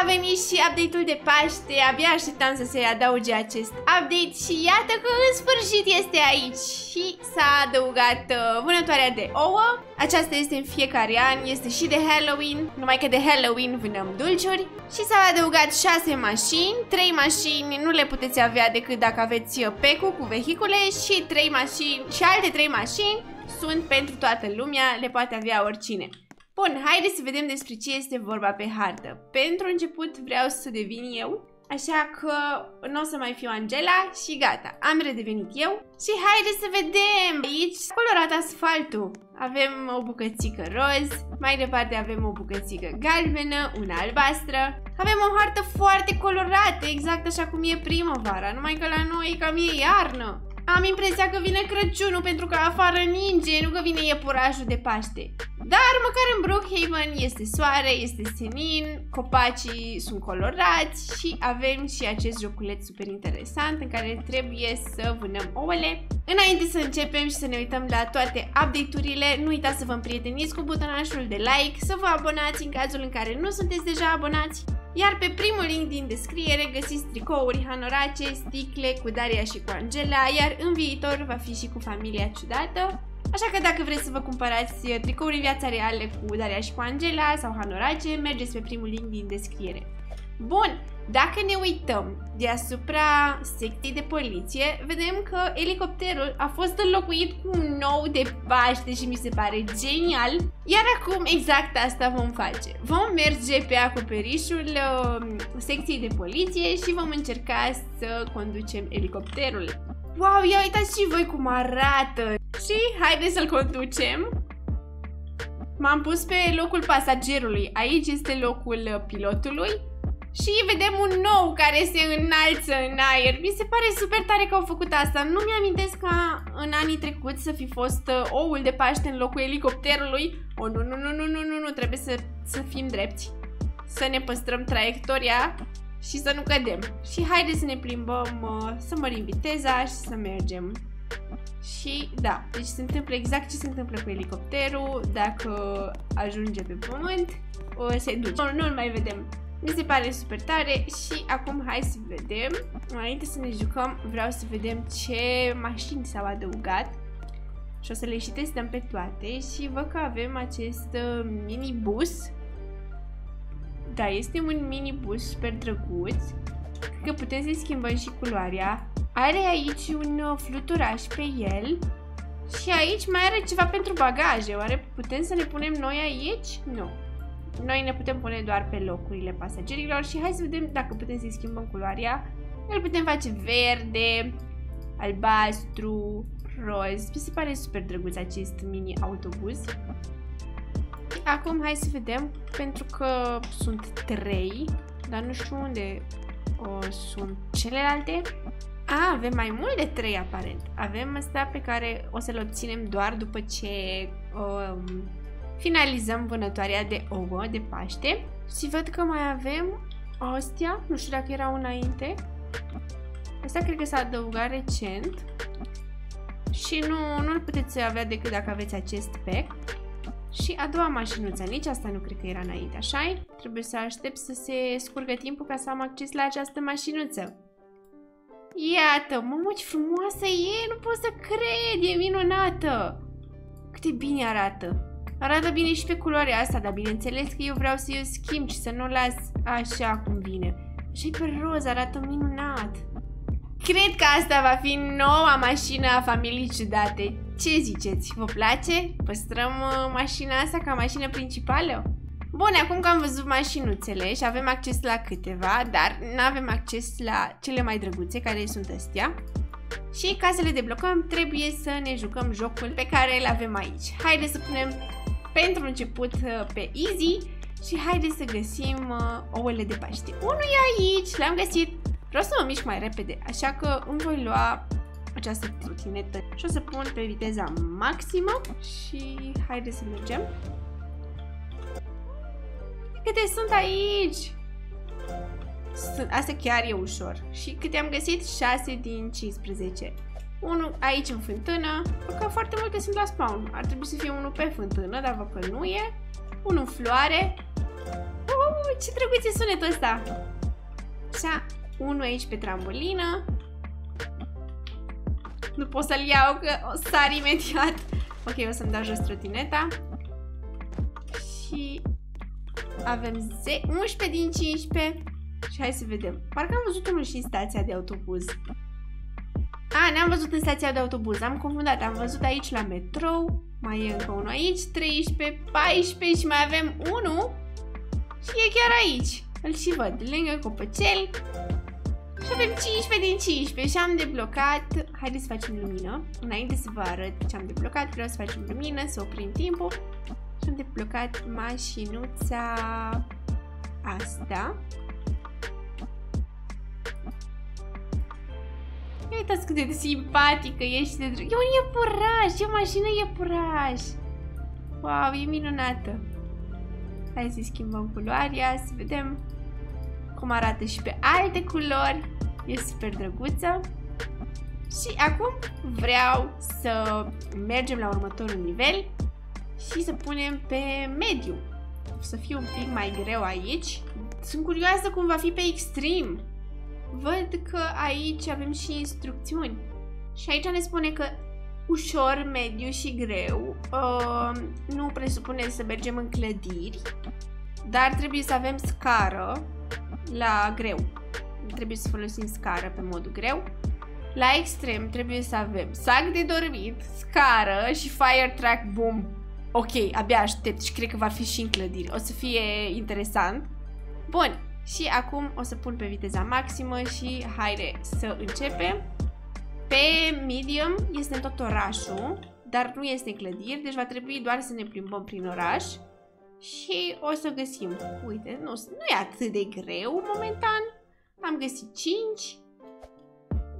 a venit și update-ul de Paște, abia așteptam să se adauge acest update și iată că în sfârșit este aici și s-a adăugat uh, vânătoarea de ouă. Aceasta este în fiecare an, este și de Halloween, numai că de Halloween vânăm dulciuri și s-au adăugat 6 mașini, 3 mașini nu le puteți avea decât dacă aveți uh, pecul cu vehicule și 3 mașini și alte 3 mașini sunt pentru toată lumea, le poate avea oricine. Bun, haideți să vedem despre ce este vorba pe hartă. Pentru început vreau să devin eu, așa că nu o să mai fiu Angela și gata, am redevenit eu. Și haideți să vedem! Aici colorat asfaltul. Avem o bucățică roz, mai departe avem o bucățică galbenă, una albastră. Avem o hartă foarte colorată, exact așa cum e primăvara, numai că la noi cam e iarnă. Am impresia că vine Crăciunul pentru că afară ninge, nu că vine iepurașul de Paște. Dar măcar în Brookhaven este soare, este senin, copacii sunt colorați și avem și acest joculeț super interesant în care trebuie să vânăm ouăle. Înainte să începem și să ne uităm la toate update-urile, nu uitați să vă împrieteniți cu butonașul de like, să vă abonați în cazul în care nu sunteți deja abonați iar pe primul link din descriere găsiți tricouri, hanorace, sticle cu Daria și cu Angela, iar în viitor va fi și cu familia ciudată. Așa că dacă vreți să vă cumpărați tricouri în viața reală cu Daria și cu Angela sau hanorace, mergeți pe primul link din descriere. Bun, dacă ne uităm deasupra secției de poliție, vedem că elicopterul a fost înlocuit cu un nou de Paște și mi se pare genial. Iar acum exact asta vom face. Vom merge pe acoperișul uh, secției de poliție și vom încerca să conducem elicopterul. Wow, ia uitați și voi cum arată! Și haideți să-l conducem. M-am pus pe locul pasagerului. Aici este locul pilotului și vedem un nou care se înalță în aer. Mi se pare super tare că au făcut asta. Nu mi-amintesc ca în anii trecuți să fi fost uh, oul de Paște în locul elicopterului. Oh, nu, nu, nu, nu, nu, nu, nu, trebuie să, să fim drepți. Să ne păstrăm traiectoria și să nu cădem. Și haide să ne plimbăm, uh, să mărim viteza și să mergem. Și da, deci se întâmplă exact ce se întâmplă cu elicopterul. Dacă ajunge pe pământ, o, se duce. Nu, nu-l mai vedem. Mi se pare super tare și acum hai să vedem. Înainte să ne jucăm, vreau să vedem ce mașini s-au adăugat. Și o să le și testăm pe toate și văd că avem acest uh, minibus. Da, este un minibus super drăguț. Cred că putem să-i schimbăm și culoarea. Are aici un uh, fluturaș pe el. Și aici mai are ceva pentru bagaje. Oare putem să ne punem noi aici? Nu. Noi ne putem pune doar pe locurile pasagerilor și hai să vedem dacă putem să-i schimbăm culoarea. Îl putem face verde, albastru, roz. Mi se pare super drăguț acest mini autobuz. Acum hai să vedem, pentru că sunt trei, dar nu știu unde o, sunt celelalte. A, avem mai mult de trei aparent. Avem asta pe care o să-l obținem doar după ce um, finalizăm vânătoarea de ouă de Paște și văd că mai avem astea, nu știu dacă erau înainte. Asta cred că s-a adăugat recent și nu, nu-l puteți avea decât dacă aveți acest pack. Și a doua mașinuță, nici asta nu cred că era înainte, așa -i? Trebuie să aștept să se scurgă timpul ca să am acces la această mașinuță. Iată, mamă ce frumoasă e, nu pot să cred, e minunată! Cât de bine arată! Arată bine și pe culoarea asta, dar bineînțeles că eu vreau să-i schimb și să nu o las așa cum vine. Și pe roz arată minunat. Cred că asta va fi noua mașină a familiei ciudate. Ce ziceți? Vă place? Păstrăm uh, mașina asta ca mașină principală? Bun, acum că am văzut mașinuțele și avem acces la câteva, dar nu avem acces la cele mai drăguțe, care sunt astea. Și ca să le deblocăm, trebuie să ne jucăm jocul pe care îl avem aici. Haideți să punem pentru început uh, pe easy și haideți să găsim uh, ouăle de Paște. Unul e aici, l-am găsit. Vreau să mă mișc mai repede, așa că îmi voi lua această trotinetă și o să pun pe viteza maximă și haideți să mergem. Câte sunt aici? Sunt, asta chiar e ușor. Și câte am găsit? 6 din 15. Unul aici în fântână, că foarte multe sunt la spawn. Ar trebui să fie unul pe fântână, dar văd că nu e. Unul în floare. Uh, ce drăguț e sunetul ăsta! Așa, unul aici pe trambulină. Nu pot să-l iau, că o sar imediat. Ok, o să-mi dau jos trotineta. Și avem 11 din 15. Și hai să vedem. Parcă am văzut unul și în stația de autobuz. A, ne-am văzut în stația de autobuz. Am confundat. Am văzut aici la metrou. Mai e încă unul aici. 13, 14 și mai avem unul. Și e chiar aici. Îl și văd. Lângă copăcel. Și avem 15 din 15 și am deblocat. Haideți să facem lumină. Înainte să vă arăt ce am deblocat, vreau să facem lumină, să oprim timpul. Și am deblocat mașinuța asta. Uitați cât de simpatică ești de E un iepuraș, e o mașină iepuraș. Wow, e minunată. Hai să schimbăm culoarea, să vedem cum arată și pe alte culori. E super drăguță. Și acum vreau să mergem la următorul nivel și să punem pe mediu. O să fie un pic mai greu aici. Sunt curioasă cum va fi pe extrem. Văd că aici avem și instrucțiuni. Și aici ne spune că ușor, mediu și greu uh, nu presupune să mergem în clădiri, dar trebuie să avem scară la greu. Trebuie să folosim scară pe modul greu. La extrem trebuie să avem sac de dormit, scară și fire track boom. Ok, abia aștept și cred că va fi și în clădiri. O să fie interesant. Bun, și acum o să pun pe viteza maximă și haide să începem. Pe medium este în tot orașul, dar nu este în clădiri, deci va trebui doar să ne plimbăm prin oraș și o să găsim. Uite, nu, nu e atât de greu momentan. Am găsit 5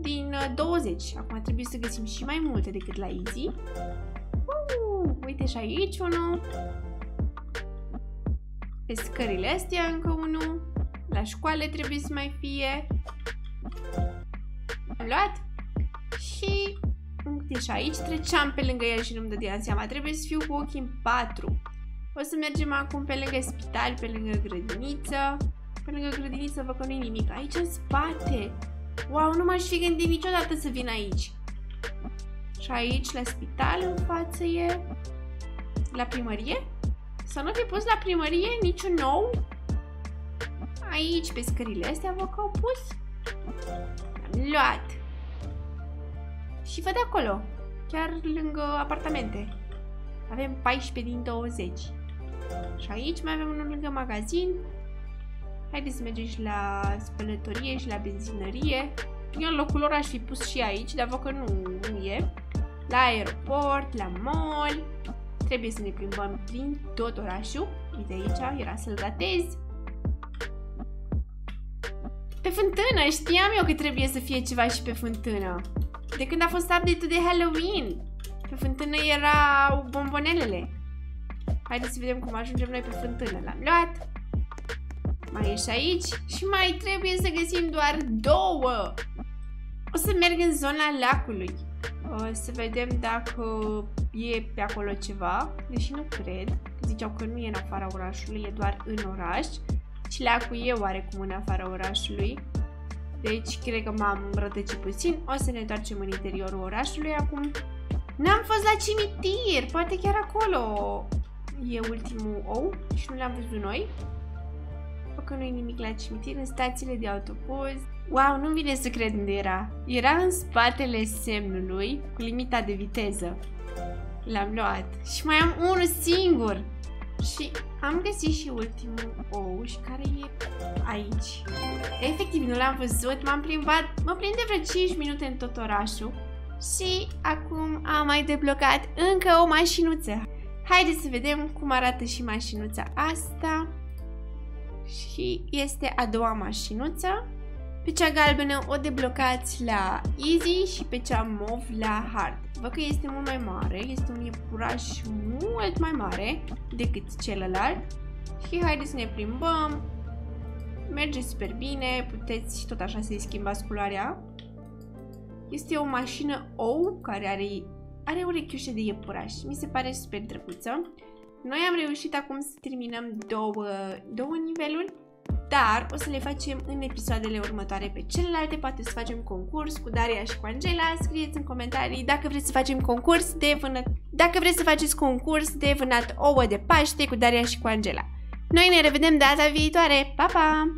din 20. Uh, acum trebuie să găsim și mai multe decât la Easy. Uh, uite și aici unul. Pe scările astea încă unul. La școală trebuie să mai fie. Am luat. Și uite și aici treceam pe lângă el și nu-mi dădeam seama. Trebuie să fiu cu ochii în patru. O să mergem acum pe lângă spital, pe lângă grădiniță. Pe lângă grădiniță văd că nu nimic. Aici în spate. Wow, nu m-aș fi gândit niciodată să vin aici. Și aici, la spital, în față e... La primărie? Să nu fi pus la primărie niciun nou? Aici, pe scările astea, văd că au pus. Am luat. Și văd acolo, chiar lângă apartamente. Avem 14 din 20. Și aici mai avem unul lângă magazin. Haideți să mergem și la spălătorie și la benzinărie. Eu în locul lor aș fi pus și aici, dar văd că nu, nu e. La aeroport, la mall. Trebuie să ne plimbăm prin tot orașul. Uite aici, era să-l ratez. Pe fântână, știam eu că trebuie să fie ceva și pe fântână. De când a fost update de Halloween. Pe fântână erau bombonelele. Haideți să vedem cum ajungem noi pe fântână. L-am luat. Mai e și aici. Și mai trebuie să găsim doar două. O să merg în zona lacului. O să vedem dacă e pe acolo ceva. Deși nu cred. Ziceau că nu e în afara orașului, e doar în oraș. Și lacul e oarecum în afara orașului. Deci, cred că m-am rătăcit puțin. O să ne întoarcem în interiorul orașului acum. N-am fost la cimitir! Poate chiar acolo e ultimul ou și nu l-am văzut noi. Că nu e nimic la cimitir, în stațiile de autobuz. Wow, nu vine să cred unde era. Era în spatele semnului cu limita de viteză. L-am luat. Și mai am unul singur. Și am găsit și ultimul ouș și care e aici. Efectiv, nu l-am văzut, m-am plimbat, mă plin de vreo 5 minute în tot orașul. Și acum am mai deblocat încă o mașinuță. Haideți să vedem cum arată și mașinuța asta. Și este a doua mașinuță. Pe cea galbenă o deblocați la Easy și pe cea mov la Hard. Văd că este mult mai mare, este un iepuraș mult mai mare decât celălalt. Și haideți să ne plimbăm. Merge super bine, puteți tot așa să-i schimbați culoarea. Este o mașină ou care are, are urechiușe de iepuraș. Mi se pare super drăguță. Noi am reușit acum să terminăm două, două niveluri dar o să le facem în episoadele următoare pe celelalte, poate să facem concurs cu Daria și cu Angela, scrieți în comentarii dacă vreți să facem concurs de vânăt, dacă vreți să faceți concurs de vânat ouă de Paște cu Daria și cu Angela. Noi ne revedem data viitoare, pa, pa!